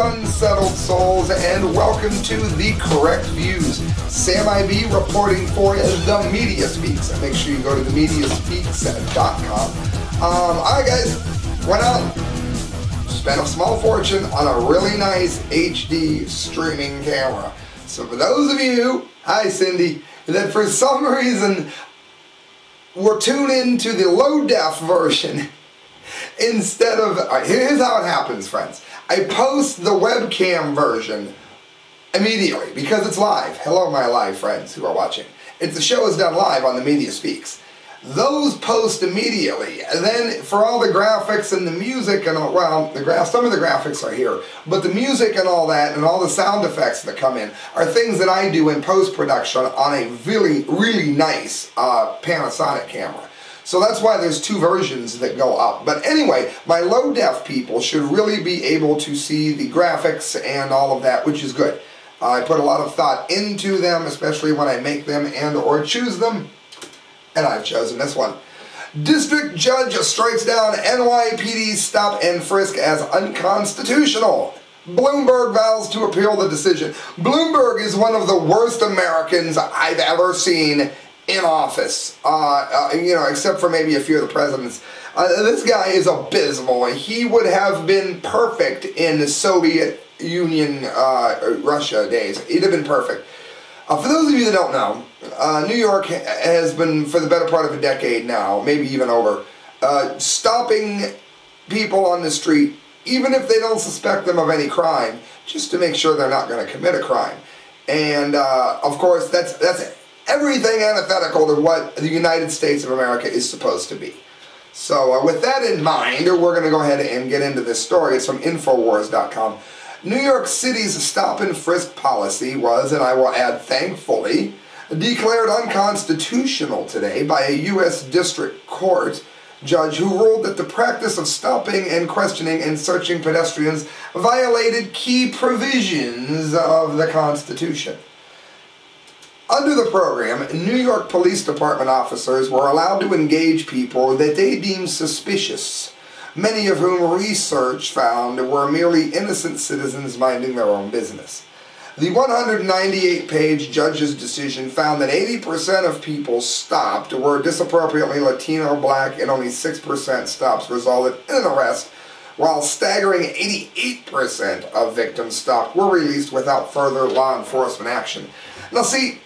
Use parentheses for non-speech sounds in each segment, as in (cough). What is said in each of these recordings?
Unsettled souls, and welcome to The Correct Views. Sam IB reporting for the Media Speaks. Make sure you go to themediaspeaks.com. Um, Alright, guys, went out, spent a small fortune on a really nice HD streaming camera. So, for those of you, hi Cindy, that for some reason were tuned into the low def version (laughs) instead of, here's how it happens, friends. I post the webcam version immediately because it's live. Hello, my live friends who are watching. It's the show is done live on the Media Speaks. Those post immediately, and then for all the graphics and the music and all, well, the gra- some of the graphics are here, but the music and all that and all the sound effects that come in are things that I do in post production on a really, really nice uh, Panasonic camera. So that's why there's two versions that go up. But anyway, my low def people should really be able to see the graphics and all of that, which is good. I put a lot of thought into them, especially when I make them and or choose them. And I've chosen this one. District Judge strikes down NYPD stop and frisk as unconstitutional. Bloomberg vows to appeal the decision. Bloomberg is one of the worst Americans I've ever seen in office, uh, uh, you know, except for maybe a few of the presidents. Uh, this guy is abysmal. He would have been perfect in the Soviet Union, uh, Russia days. He'd have been perfect. Uh, for those of you that don't know, uh, New York has been, for the better part of a decade now, maybe even over, stopping people on the street, even if they don't suspect them of any crime, just to make sure they're not going to commit a crime. And of course, that's that's everything antithetical to what the United States of America is supposed to be. So uh, with that in mind, we're going to go ahead and get into this story. It's from Infowars.com. New York City's stop and frisk policy was, and I will add thankfully, declared unconstitutional today by a U.S. District Court judge who ruled that the practice of stopping and questioning and searching pedestrians violated key provisions of the Constitution. Under the program, New York Police Department officers were allowed to engage people that they deemed suspicious, many of whom research found were merely innocent citizens minding their own business. The 198 page judge's decision found that 80% of people stopped were disappropriately Latino, black, and only 6% stops resulted in an arrest, while staggering 88% of victims stopped were released without further law enforcement action. Now, see,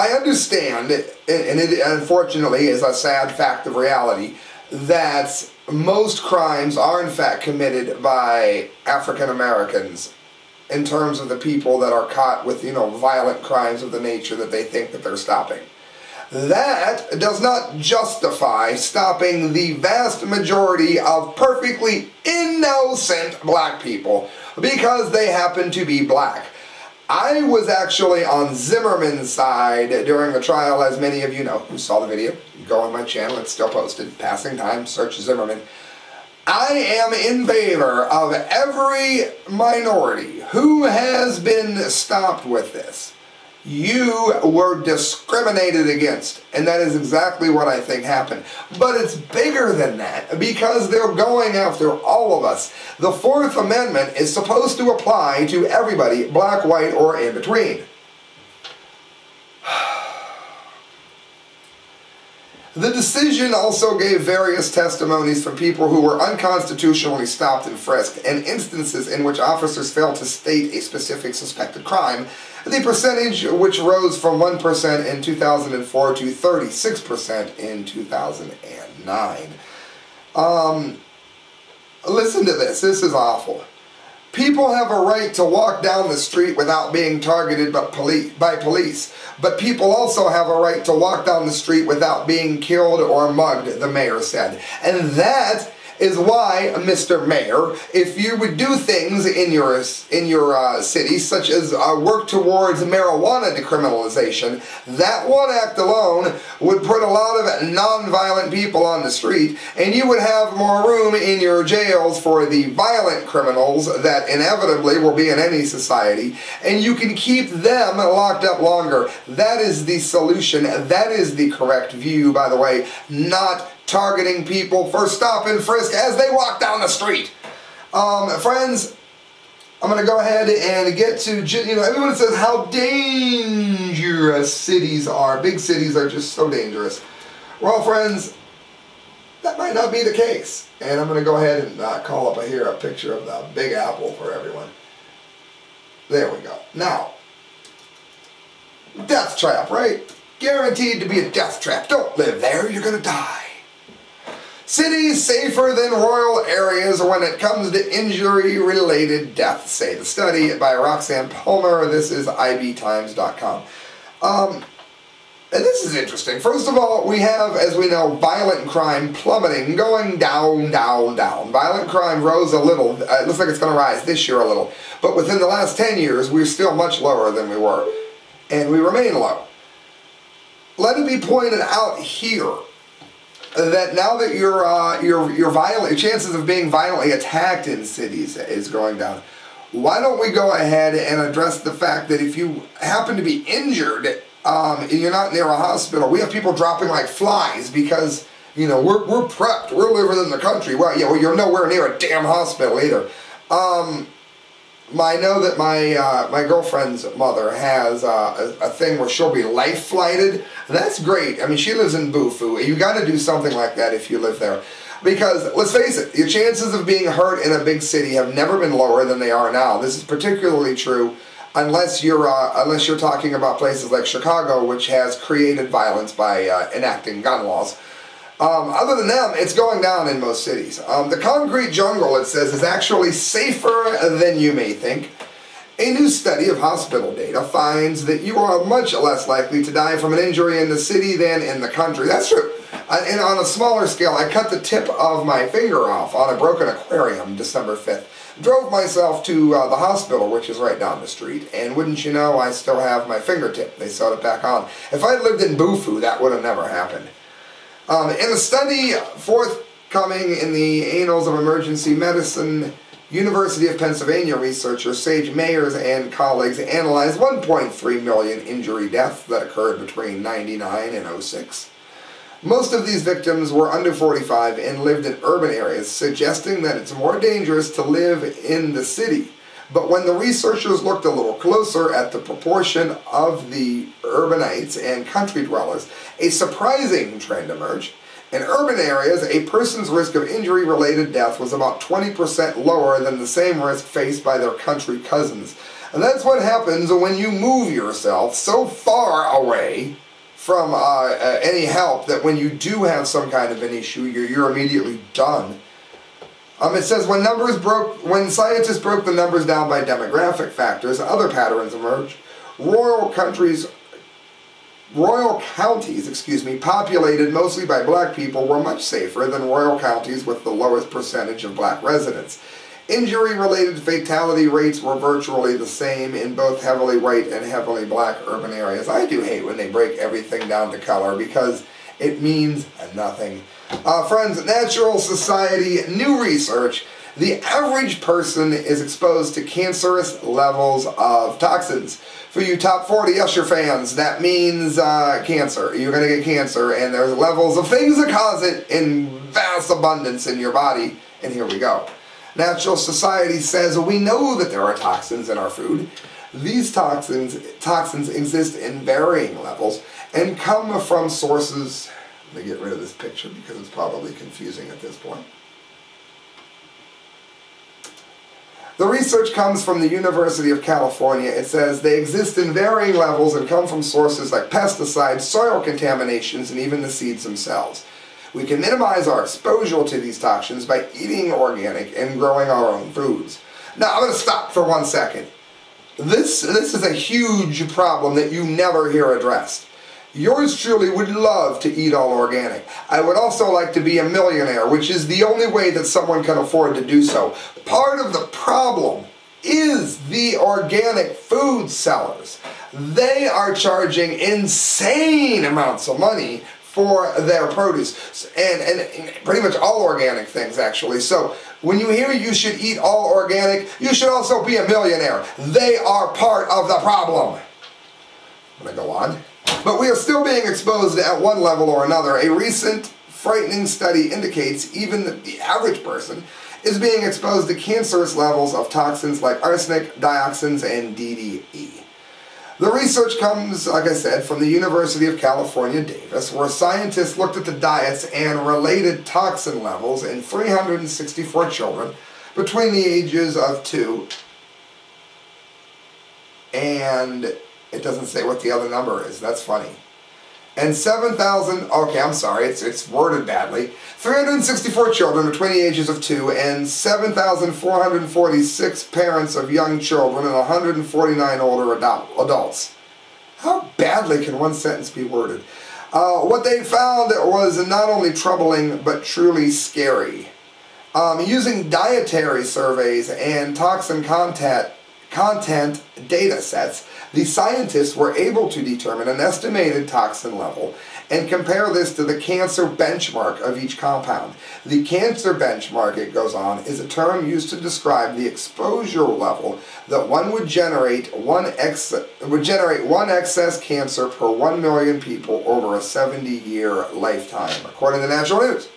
I understand, and it unfortunately is a sad fact of reality, that most crimes are in fact committed by African Americans in terms of the people that are caught with, you know, violent crimes of the nature that they think that they're stopping. That does not justify stopping the vast majority of perfectly innocent black people because they happen to be black. I was actually on Zimmerman's side during the trial, as many of you know who saw the video. Go on my channel, it's still posted. Passing time, search Zimmerman. I am in favor of every minority who has been stopped with this you were discriminated against. And that is exactly what I think happened. But it's bigger than that because they're going after all of us. The Fourth Amendment is supposed to apply to everybody, black, white, or in between. (sighs) The decision also gave various testimonies from people who were unconstitutionally stopped and frisked, and instances in which officers failed to state a specific suspected crime, the percentage which rose from 1% in 2004 to 36% in 2009. Um, listen to this, this is awful. People have a right to walk down the street without being targeted by police, but people also have a right to walk down the street without being killed or mugged, the mayor said. And that is why, Mr. Mayor, if you would do things in your in your uh, city, such as uh, work towards marijuana decriminalization, that one act alone would put a lot of non-violent people on the street, and you would have more room in your jails for the violent criminals that inevitably will be in any society, and you can keep them locked up longer. That is the solution. That is the correct view, by the way, not targeting people for stop and frisk as they walk down the street. Um, friends, I'm going to go ahead and get to, you know, everyone says how dangerous cities are. Big cities are just so dangerous. Well, friends, that might not be the case. And I'm going to go ahead and uh, call up here a picture of the Big Apple for everyone. There we go. Now, death trap, right? Guaranteed to be a death trap. Don't live there, you're going to die. Cities safer than rural areas when it comes to injury-related deaths, say the study by Roxanne Palmer. This is ibtimes.com. Um, and this is interesting. First of all, we have, as we know, violent crime plummeting, going down, down, down. Violent crime rose a little. Uh, it looks like it's going to rise this year a little. But within the last 10 years, we're still much lower than we were. And we remain low. Let it be pointed out here that now that your uh, your your violent chances of being violently attacked in cities is going down, why don't we go ahead and address the fact that if you happen to be injured um, and you're not near a hospital, we have people dropping like flies because you know we're we're prepped, we're living in the country. Well, yeah, well you're nowhere near a damn hospital either. Um, I know that my uh, my girlfriend's mother has uh, a, a, thing where she'll be life flighted. That's great. I mean, she lives in Bufu. You got to do something like that if you live there, because let's face it, your chances of being hurt in a big city have never been lower than they are now. This is particularly true unless you're uh, unless you're talking about places like Chicago, which has created violence by uh, enacting gun laws. Um, other than them, it's going down in most cities. Um, the concrete jungle, it says, is actually safer than you may think. A new study of hospital data finds that you are much less likely to die from an injury in the city than in the country. That's true. and on a smaller scale, I cut the tip of my finger off on a broken aquarium December 5th. Drove myself to uh, the hospital, which is right down the street, and wouldn't you know, I still have my fingertip. They sewed it back on. If I lived in Bufu, that would have never happened. Um, in a study forthcoming in the Annals of Emergency Medicine, University of Pennsylvania researcher Sage Myers and colleagues analyzed 1.3 million injury deaths that occurred between 99 and 06. Most of these victims were under 45 and lived in urban areas, suggesting that it's more dangerous to live in the city. But when the researchers looked a little closer at the proportion of the urbanites and country dwellers, a surprising trend emerged. In urban areas, a person's risk of injury related death was about 20% lower than the same risk faced by their country cousins. And that's what happens when you move yourself so far away from uh, uh, any help that when you do have some kind of an issue, you're, you're immediately done. Um, it says when numbers broke, when scientists broke the numbers down by demographic factors, other patterns emerged. Rural countries, rural counties, excuse me, populated mostly by black people were much safer than rural counties with the lowest percentage of black residents. Injury-related fatality rates were virtually the same in both heavily white and heavily black urban areas. I do hate when they break everything down to color because it means nothing. Uh, friends, Natural Society, new research. The average person is exposed to cancerous levels of toxins. For you top 40 Usher fans, that means uh, cancer. You're going to get cancer, and there's levels of things that cause it in vast abundance in your body. And here we go. Natural Society says we know that there are toxins in our food. These toxins toxins exist in varying levels and come from sources let me get rid of this picture because it's probably confusing at this point. The research comes from the University of California. It says they exist in varying levels and come from sources like pesticides, soil contaminations, and even the seeds themselves. We can minimize our exposure to these toxins by eating organic and growing our own foods. Now, I'm going to stop for one second. This, this is a huge problem that you never hear addressed. Yours truly would love to eat all organic. I would also like to be a millionaire, which is the only way that someone can afford to do so. Part of the problem is the organic food sellers. They are charging insane amounts of money for their produce and, and pretty much all organic things actually. So when you hear you should eat all organic, you should also be a millionaire. They are part of the problem. I'm going to go on. But we are still being exposed at one level or another. A recent frightening study indicates even that the average person is being exposed to cancerous levels of toxins like arsenic, dioxins, and DDE. The research comes, like I said, from the University of California, Davis, where scientists looked at the diets and related toxin levels in 364 children between the ages of 2 and it doesn't say what the other number is. That's funny and 7,000, okay, I'm sorry, it's, it's worded badly, 364 children between the ages of 2 and 7,446 parents of young children and 149 older adult, adults. How badly can one sentence be worded? Uh, what they found was not only troubling, but truly scary. Um, using dietary surveys and toxin content, content data sets, the scientists were able to determine an estimated toxin level and compare this to the cancer benchmark of each compound. The cancer benchmark, it goes on, is a term used to describe the exposure level that one would generate one ex would generate one excess cancer per 1 million people over a 70-year lifetime, according to National News.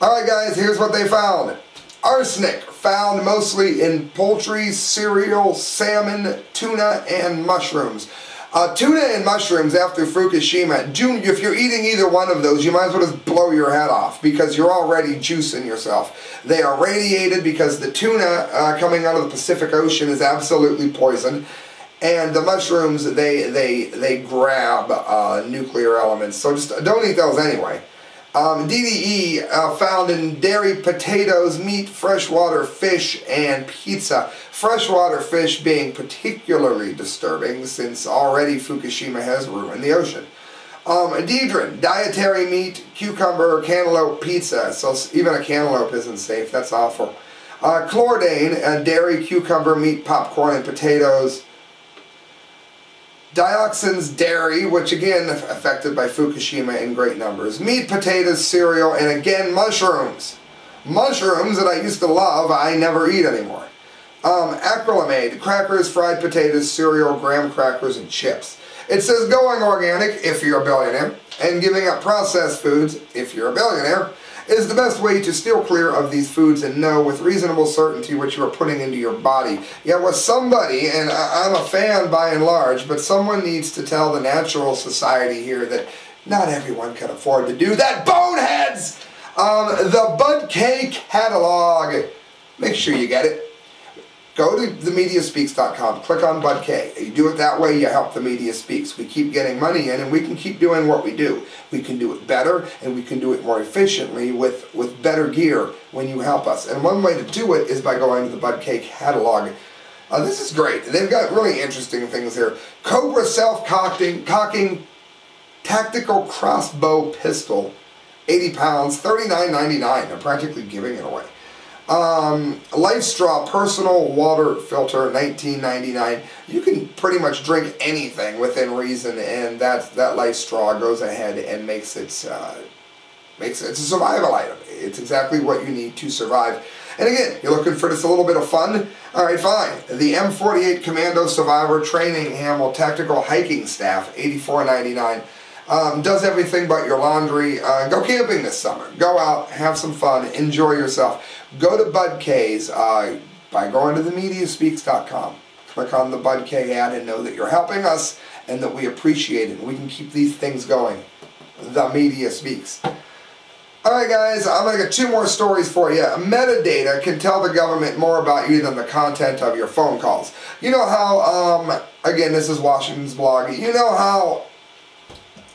All right, guys, here's what they found. Arsenic found mostly in poultry, cereal, salmon, tuna, and mushrooms. Uh, tuna and mushrooms after Fukushima, do, if you're eating either one of those, you might as well just blow your head off because you're already juicing yourself. They are radiated because the tuna uh, coming out of the Pacific Ocean is absolutely poisoned. And the mushrooms, they, they, they grab uh, nuclear elements. So just don't eat those anyway. Um, DDE uh, found in dairy, potatoes, meat, freshwater fish, and pizza. Freshwater fish being particularly disturbing since already Fukushima has ruined the ocean. Um, Dieldrin, dietary meat, cucumber, cantaloupe, pizza. So even a cantaloupe isn't safe. That's awful. Uh, chlordane, uh, dairy, cucumber, meat, popcorn, and potatoes. Dioxins, dairy, which again affected by Fukushima in great numbers. Meat, potatoes, cereal, and again mushrooms. Mushrooms that I used to love, I never eat anymore. Um, acrylamide, crackers, fried potatoes, cereal, graham crackers, and chips. It says going organic if you're a billionaire, and giving up processed foods if you're a billionaire is the best way to steer clear of these foods and know with reasonable certainty what you are putting into your body. Yet with somebody, and I'm a fan by and large, but someone needs to tell the natural society here that not everyone can afford to do that. Boneheads! Um, the Bud K catalog. Make sure you get it go to themediaspeaks.com, click on Bud K. You do it that way, you help the Media Speaks. We keep getting money in and we can keep doing what we do. We can do it better and we can do it more efficiently with, with better gear when you help us. And one way to do it is by going to the Bud K catalog. Uh, this is great. They've got really interesting things here. Cobra self-cocking cocking tactical crossbow pistol, 80 pounds, $39.99. They're practically giving it away. Um, LifeStraw personal water filter, 19.99. You can pretty much drink anything within reason, and that that LifeStraw goes ahead and makes it uh, makes it, it's a survival item. It's exactly what you need to survive. And again, you're looking for just a little bit of fun. All right, fine. The M48 Commando Survivor Training Hamel Tactical Hiking Staff, 84.99. Um, does everything but your laundry. Uh, go camping this summer. Go out, have some fun, enjoy yourself. Go to Bud K's uh, by going to themediaspeaks.com. Click on the Bud K ad and know that you're helping us and that we appreciate it. We can keep these things going. The Media Speaks. Alright guys, I'm going to get two more stories for you. Metadata can tell the government more about you than the content of your phone calls. You know how, um, again this is Washington's blog, you know how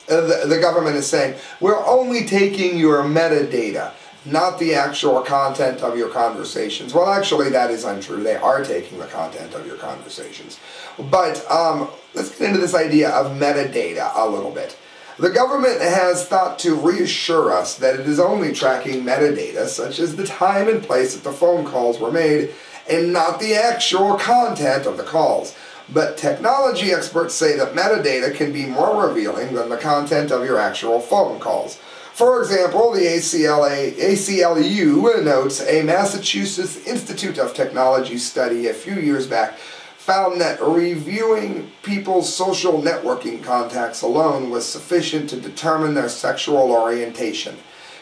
the, the government is saying, we're only taking your metadata, not the actual content of your conversations. Well, actually, that is untrue. They are taking the content of your conversations. But um, let's get into this idea of metadata a little bit. The government has thought to reassure us that it is only tracking metadata, such as the time and place that the phone calls were made, and not the actual content of the calls. But technology experts say that metadata can be more revealing than the content of your actual phone calls. For example, the ACLA, ACLU notes a Massachusetts Institute of Technology study a few years back found that reviewing people's social networking contacts alone was sufficient to determine their sexual orientation.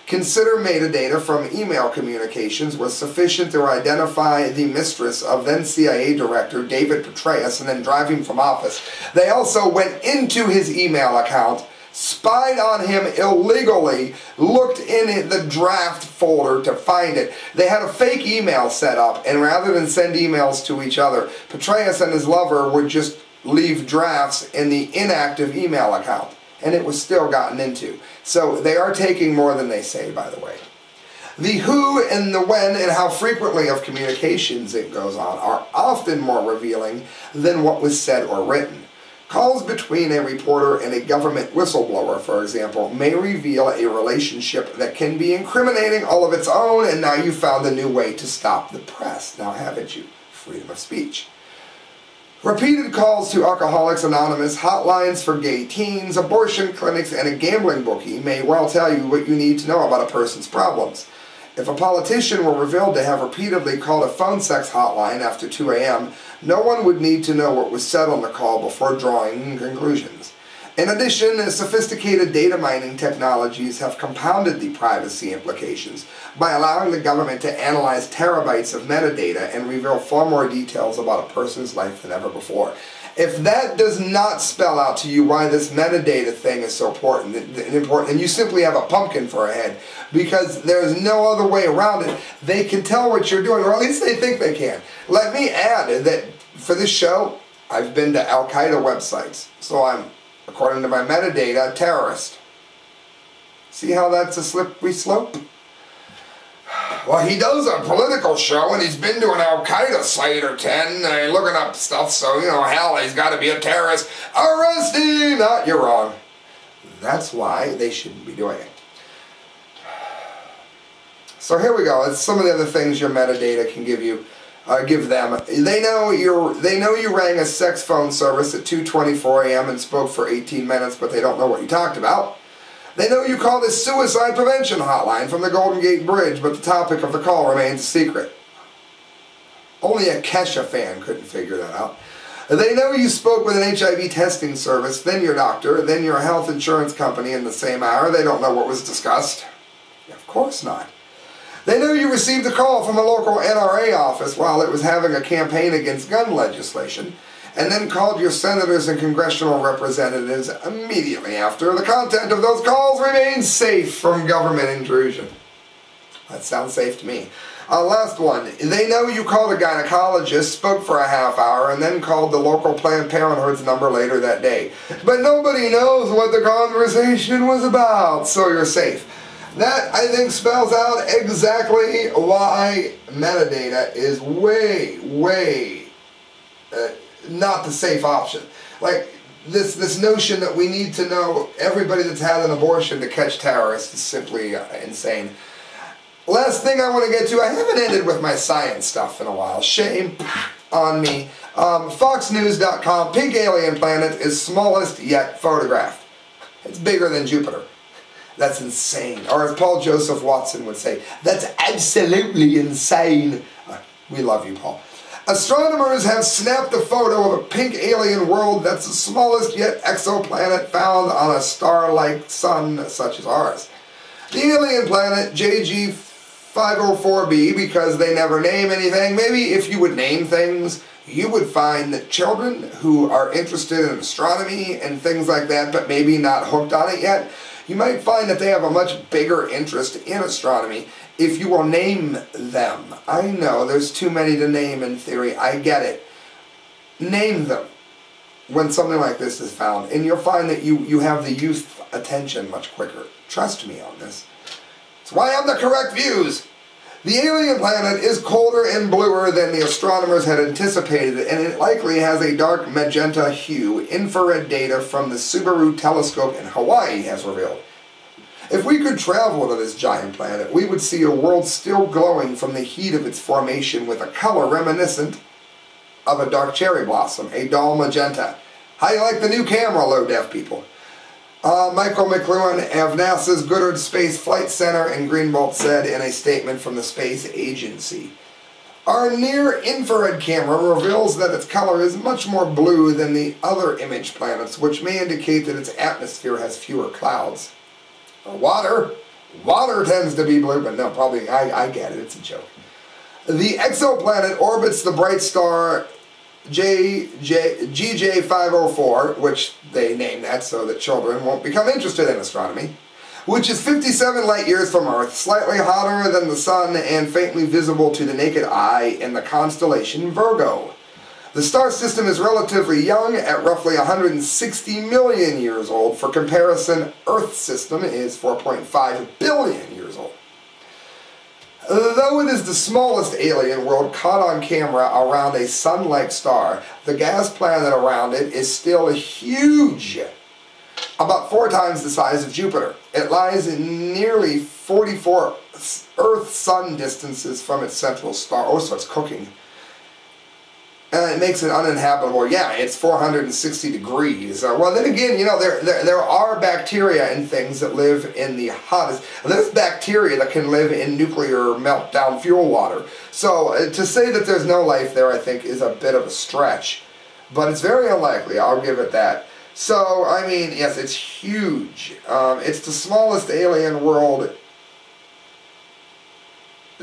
consider metadata from email communications was sufficient to identify the mistress of then CIA Director David Petraeus and then drive him from office. They also went into his email account spied on him illegally, looked in the draft folder to find it. They had a fake email set up, and rather than send emails to each other, Petraeus and his lover would just leave drafts in the inactive email account, and it was still gotten into. So they are taking more than they say, by the way. The who and the when and how frequently of communications it goes on are often more revealing than what was said or written. Calls between a reporter and a government whistleblower, for example, may reveal a relationship that can be incriminating all of its own, and now you've found a new way to stop the press. Now, haven't you? Freedom of speech. Repeated calls to Alcoholics Anonymous, hotlines for gay teens, abortion clinics, and a gambling bookie may well tell you what you need to know about a person's problems. If a politician were revealed to have repeatedly called a phone sex hotline after 2 a.m., no one would need to know what was said on the call before drawing conclusions. In addition, sophisticated data mining technologies have compounded the privacy implications by allowing the government to analyze terabytes of metadata and reveal far more details about a person's life than ever before. If that does not spell out to you why this metadata thing is so important, important, and you simply have a pumpkin for a head, because there's no other way around it, they can tell what you're doing, or at least they think they can. Let me add that for this show, I've been to Al Qaeda websites, so I'm, according to my metadata, a terrorist. See how that's a slippery slope? Well, he does a political show, and he's been to an Al Qaeda site or ten, uh, looking up stuff. So you know, hell, he's got to be a terrorist. Arrest him! Not, you're wrong. That's why they shouldn't be doing it. So here we go. It's some of the other things your metadata can give you. Uh, give them. They know you They know you rang a sex phone service at 2:24 a.m. and spoke for 18 minutes, but they don't know what you talked about. They know you called a suicide prevention hotline from the Golden Gate Bridge, but the topic of the call remains a secret. Only a Kesha fan couldn't figure that out. They know you spoke with an HIV testing service, then your doctor, then your health insurance company in the same hour. They don't know what was discussed. Of course not. They know you received a call from a local NRA office while it was having a campaign against gun legislation and then called your senators and congressional representatives immediately after. The content of those calls remains safe from government intrusion. That sounds safe to me. Uh, last one. They know you called a gynecologist, spoke for a half hour, and then called the local Planned Parenthood's number later that day. But nobody knows what the conversation was about, so you're safe. That, I think, spells out exactly why metadata is way, way uh, not the safe option. Like this this notion that we need to know everybody that's had an abortion to catch terrorists is simply uh, insane. Last thing I want to get to, I haven't ended with my science stuff in a while. Shame on me. Um, FoxNews.com, pink alien planet is smallest yet photographed. It's bigger than Jupiter. That's insane. Or as Paul Joseph Watson would say, that's absolutely insane. Uh, we love you, Paul. Astronomers have snapped a photo of a pink alien world that's the smallest yet exoplanet found on a star-like sun such as ours. The alien planet JG 504b, because they never name anything, maybe if you would name things, you would find that children who are interested in astronomy and things like that, but maybe not hooked on it yet, you might find that they have a much bigger interest in astronomy if you will name them. I know there's too many to name in theory. I get it. Name them when something like this is found, and you'll find that you, you have the youth attention much quicker. Trust me on this. It's why I'm the correct views. The alien planet is colder and bluer than the astronomers had anticipated, and it likely has a dark magenta hue, infrared data from the Subaru telescope in Hawaii has revealed. If we could travel to this giant planet, we would see a world still glowing from the heat of its formation with a color reminiscent of a dark cherry blossom, a dull magenta. How do you like the new camera, low def people? Uh, Michael McElwain of NASA's Goddard Space Flight Center in Greenbelt said in a statement from the space agency. Our near-infrared camera reveals that its color is much more blue than the other image planets, which may indicate that its atmosphere has fewer clouds. Uh, water, Water tends to be blue, but no, probably, I, I get it, it's a joke. The exoplanet orbits the bright star J, J, GJ504, which they named that so that children won't become interested in astronomy, which is 57 light years from Earth, slightly hotter than the Sun, and faintly visible to the naked eye in the constellation Virgo. The star system is relatively young at roughly 160 million years old. For comparison, Earth system is 4.5 billion years old. Though it is the smallest alien world caught on camera around a sun-like star, the gas planet around it is still a huge, about four times the size of Jupiter. It lies in nearly 44 Earth-Sun distances from its central star. Oh, so it's cooking and it makes it uninhabitable. Yeah, it's 460 degrees. Uh, well, then again, you know, there, there, there are bacteria and things that live in the hottest. There's bacteria that can live in nuclear meltdown fuel water. So uh, to say that there's no life there, I think, is a bit of a stretch. But it's very unlikely, I'll give it that. So, I mean, yes, it's huge. Um, it's the smallest alien world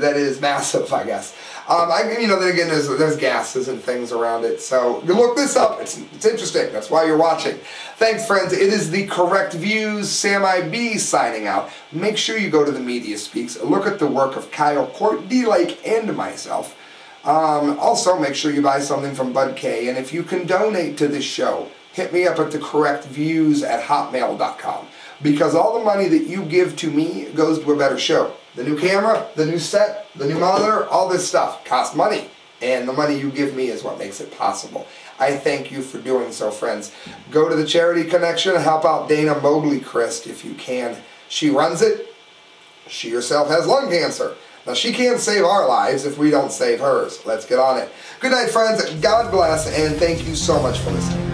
that is massive, I guess. Um, I, you know, then again, there's, there's gases and things around it. So you look this up. It's, it's interesting. That's why you're watching. Thanks, friends. It is the correct views. Sam I.B. signing out. Make sure you go to the Media Speaks. Look at the work of Kyle Court, D. Lake, and myself. Um, also, make sure you buy something from Bud K. And if you can donate to this show, hit me up at the correct views at hotmail.com. Because all the money that you give to me goes to a better show. The new camera, the new set, the new monitor, all this stuff costs money. And the money you give me is what makes it possible. I thank you for doing so, friends. Go to the Charity Connection and help out Dana Mobley Christ if you can. She runs it. She herself has lung cancer. Now, she can't save our lives if we don't save hers. Let's get on it. Good night, friends. God bless, and thank you so much for listening.